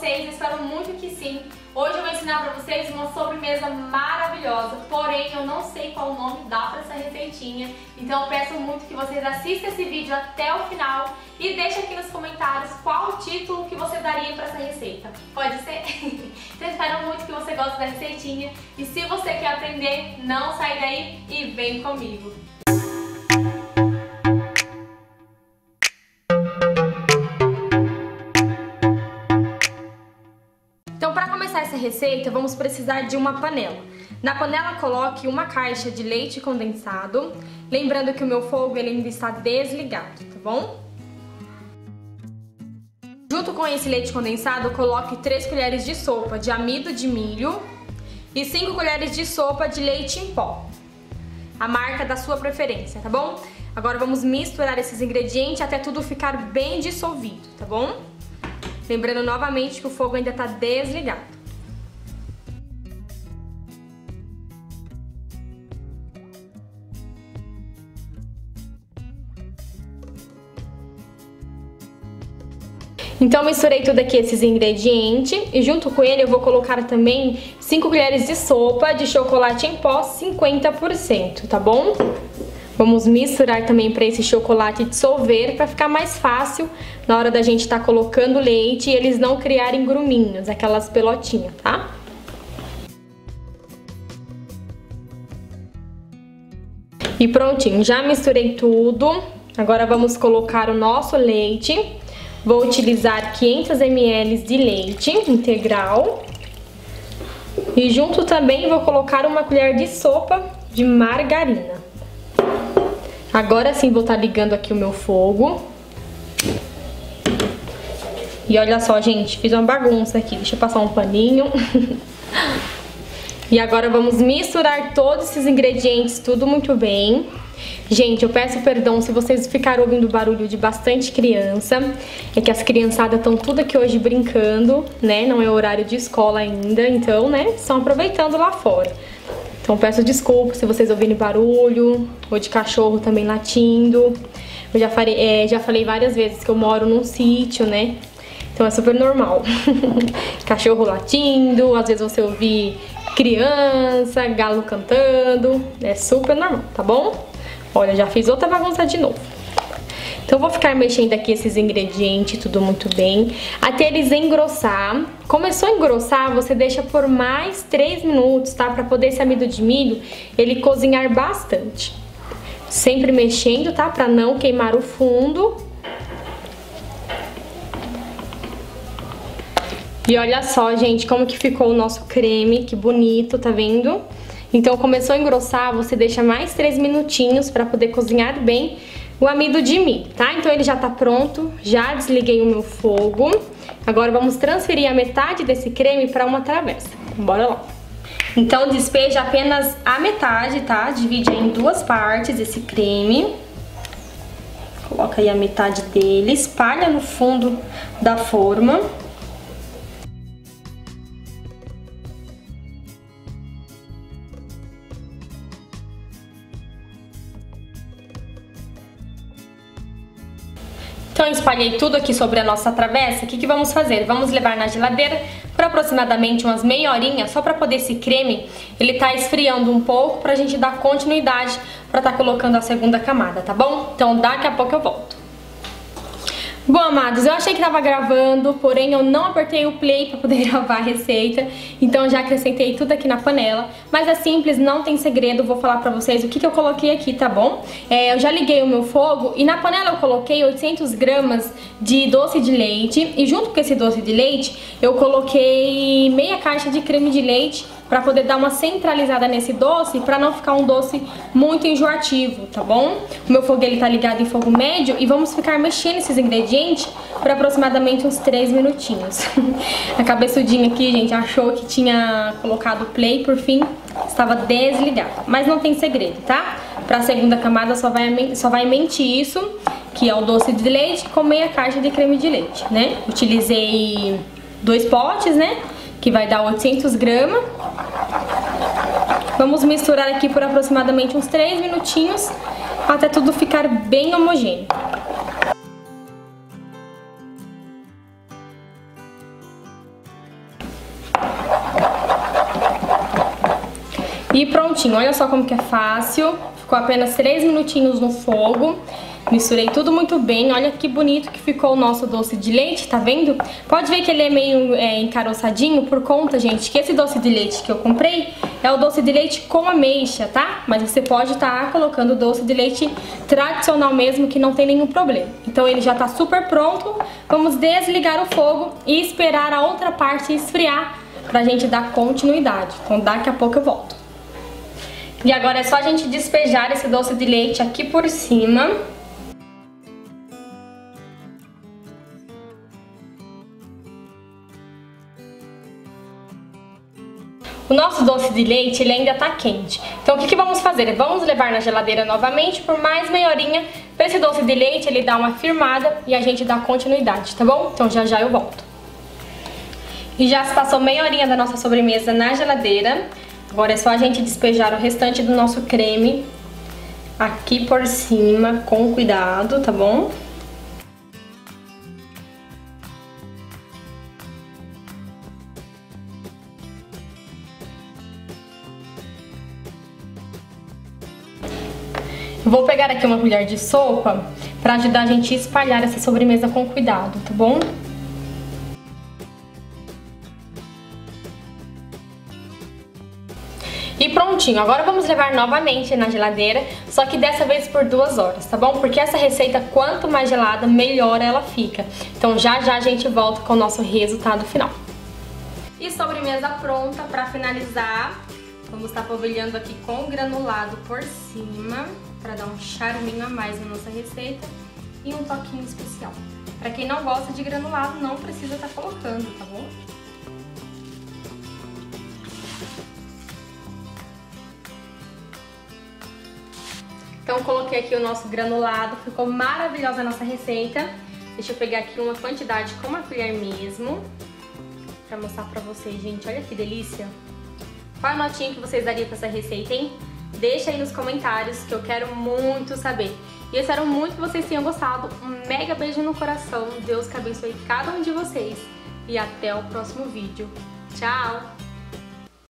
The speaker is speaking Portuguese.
vocês? Eu espero muito que sim. Hoje eu vou ensinar pra vocês uma sobremesa maravilhosa, porém eu não sei qual o nome dá pra essa receitinha, então eu peço muito que vocês assistam esse vídeo até o final e deixem aqui nos comentários qual o título que você daria pra essa receita. Pode ser? então espero muito que você goste da receitinha e se você quer aprender, não sai daí e vem comigo. Receita, vamos precisar de uma panela. Na panela coloque uma caixa de leite condensado, lembrando que o meu fogo ele ainda está desligado, tá bom? Junto com esse leite condensado, coloque 3 colheres de sopa de amido de milho e 5 colheres de sopa de leite em pó. A marca da sua preferência, tá bom? Agora vamos misturar esses ingredientes até tudo ficar bem dissolvido, tá bom? Lembrando novamente que o fogo ainda está desligado. Então misturei tudo aqui, esses ingredientes, e junto com ele eu vou colocar também 5 colheres de sopa de chocolate em pó 50%, tá bom? Vamos misturar também para esse chocolate dissolver, para ficar mais fácil na hora da gente estar tá colocando leite e eles não criarem gruminhos, aquelas pelotinhas, tá? E prontinho, já misturei tudo. Agora vamos colocar o nosso leite. Vou utilizar 500 ml de leite integral. E junto também vou colocar uma colher de sopa de margarina. Agora sim vou estar tá ligando aqui o meu fogo. E olha só, gente, fiz uma bagunça aqui. Deixa eu passar um paninho. e agora vamos misturar todos esses ingredientes, tudo muito bem. Gente, eu peço perdão se vocês ficaram ouvindo barulho de bastante criança. É que as criançadas estão tudo aqui hoje brincando, né? Não é horário de escola ainda, então, né? Estão aproveitando lá fora. Então peço desculpa se vocês ouvirem barulho, ou de cachorro também latindo. Eu já é, já falei várias vezes que eu moro num sítio, né? Então é super normal. cachorro latindo, às vezes você ouvir criança, galo cantando, é super normal, tá bom? Olha, já fiz outra bagunça de novo. Então vou ficar mexendo aqui esses ingredientes, tudo muito bem, até eles engrossar. Começou a engrossar, você deixa por mais 3 minutos, tá? Pra poder esse amido de milho, ele cozinhar bastante. Sempre mexendo, tá? Pra não queimar o fundo. E olha só, gente, como que ficou o nosso creme, que bonito, tá vendo? Então começou a engrossar, você deixa mais 3 minutinhos para poder cozinhar bem o amido de milho, tá? Então ele já tá pronto, já desliguei o meu fogo. Agora vamos transferir a metade desse creme para uma travessa. Bora lá. Então despeja apenas a metade, tá? Divide em duas partes esse creme. Coloca aí a metade dele, espalha no fundo da forma. Então espalhei tudo aqui sobre a nossa travessa, o que, que vamos fazer? Vamos levar na geladeira por aproximadamente umas meia horinha, só para poder esse creme, ele tá esfriando um pouco pra gente dar continuidade para tá colocando a segunda camada, tá bom? Então daqui a pouco eu volto. Bom, amados, eu achei que tava gravando, porém eu não apertei o play para poder gravar a receita, então já acrescentei tudo aqui na panela, mas é simples, não tem segredo, vou falar pra vocês o que, que eu coloquei aqui, tá bom? É, eu já liguei o meu fogo e na panela eu coloquei 800 gramas de doce de leite e junto com esse doce de leite eu coloquei meia caixa de creme de leite para poder dar uma centralizada nesse doce, para não ficar um doce muito enjoativo, tá bom? O meu fogo ele tá ligado em fogo médio e vamos ficar mexendo esses ingredientes por aproximadamente uns 3 minutinhos. a cabeçudinha aqui, gente, achou que tinha colocado play, por fim estava desligado. Mas não tem segredo, tá? Pra segunda camada só vai, só vai mentir isso, que é o doce de leite com meia caixa de creme de leite, né? Utilizei dois potes, né? que vai dar 800 gramas. Vamos misturar aqui por aproximadamente uns 3 minutinhos até tudo ficar bem homogêneo. E prontinho, olha só como que é fácil. Ficou apenas 3 minutinhos no fogo. Misturei tudo muito bem, olha que bonito que ficou o nosso doce de leite, tá vendo? Pode ver que ele é meio é, encaroçadinho por conta, gente, que esse doce de leite que eu comprei é o doce de leite com ameixa, tá? Mas você pode estar tá colocando doce de leite tradicional mesmo, que não tem nenhum problema. Então ele já tá super pronto, vamos desligar o fogo e esperar a outra parte esfriar pra gente dar continuidade. Então daqui a pouco eu volto. E agora é só a gente despejar esse doce de leite aqui por cima. O nosso doce de leite ele ainda tá quente. Então o que, que vamos fazer? Vamos levar na geladeira novamente por mais meia horinha para esse doce de leite ele dar uma firmada e a gente dar continuidade, tá bom? Então já já eu volto. E já se passou meia horinha da nossa sobremesa na geladeira. Agora é só a gente despejar o restante do nosso creme aqui por cima com cuidado, tá bom? Vou pegar aqui uma colher de sopa para ajudar a gente a espalhar essa sobremesa com cuidado, tá bom? E prontinho, agora vamos levar novamente na geladeira, só que dessa vez por duas horas, tá bom? Porque essa receita, quanto mais gelada, melhor ela fica. Então já já a gente volta com o nosso resultado final. E sobremesa pronta para finalizar. Vamos estar polvilhando aqui com granulado por cima para dar um charminho a mais na nossa receita e um toquinho especial. Para quem não gosta de granulado, não precisa estar tá colocando, tá bom? Então coloquei aqui o nosso granulado, ficou maravilhosa a nossa receita. Deixa eu pegar aqui uma quantidade com uma colher mesmo, pra mostrar pra vocês, gente. Olha que delícia! Qual a notinha que vocês dariam pra essa receita, hein? Deixa aí nos comentários que eu quero muito saber. E eu espero muito que vocês tenham gostado. Um mega beijo no coração. Deus que abençoe cada um de vocês. E até o próximo vídeo. Tchau!